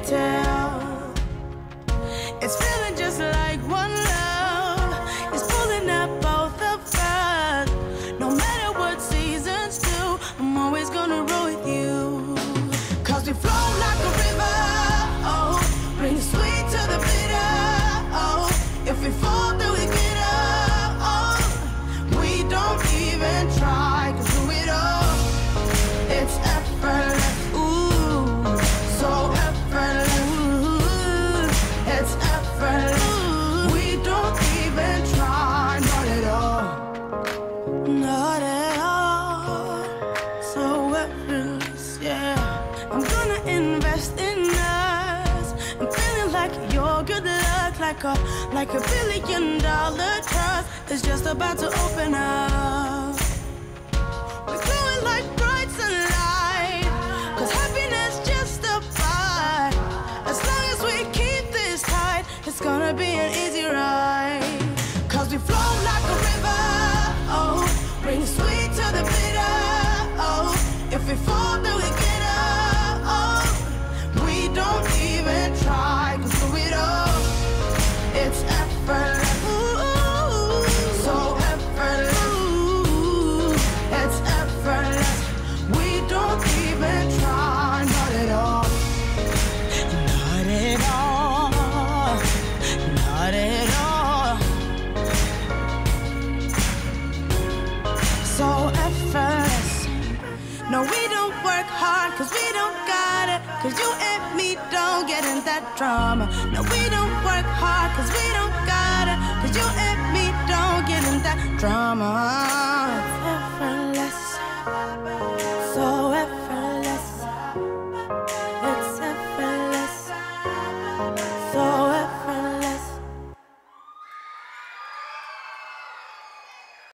tell. It's feeling just like. yeah. I'm gonna invest in us. I'm feeling like your good luck, like a like a billion dollar trust is just about to open up. No, we don't work hard, cause we don't got it. Cause you and me don't get in that drama. No, we don't work hard, cause we don't got it. Cause you and me don't get in that drama.